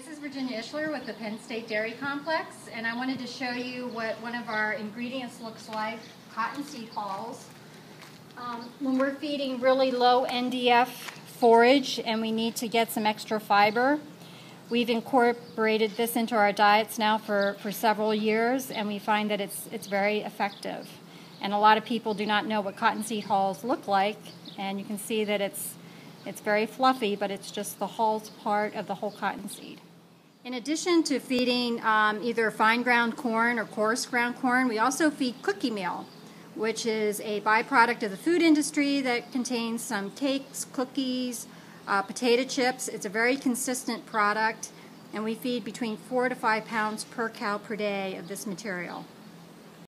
this is Virginia Ishler with the Penn State Dairy Complex, and I wanted to show you what one of our ingredients looks like, cottonseed hulls. Um, when we're feeding really low NDF forage and we need to get some extra fiber, we've incorporated this into our diets now for, for several years, and we find that it's, it's very effective. And a lot of people do not know what cottonseed hulls look like, and you can see that it's it's very fluffy, but it's just the hulls part of the whole cottonseed. In addition to feeding um, either fine ground corn or coarse ground corn, we also feed cookie meal, which is a byproduct of the food industry that contains some cakes, cookies, uh, potato chips. It's a very consistent product, and we feed between four to five pounds per cow per day of this material.